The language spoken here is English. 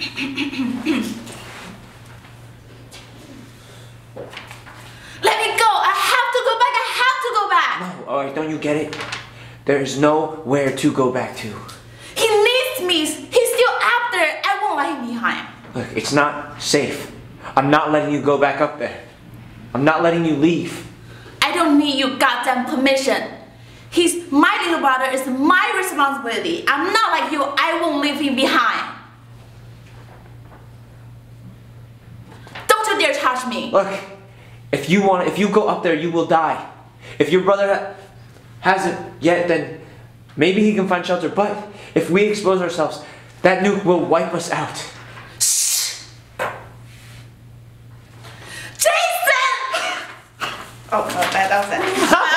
Let me go. I have to go back. I have to go back. No, alright, don't you get it? There is nowhere to go back to. He needs me. He's still after. I won't let him behind. Look, it's not safe. I'm not letting you go back up there. I'm not letting you leave. I don't need your goddamn permission. He's my little brother. It's my responsibility. I'm not like you. I won't leave him behind. watch me. Look, if you want, if you go up there, you will die. If your brother ha hasn't yet, then maybe he can find shelter. But if we expose ourselves, that nuke will wipe us out. Jason! Oh, no, that.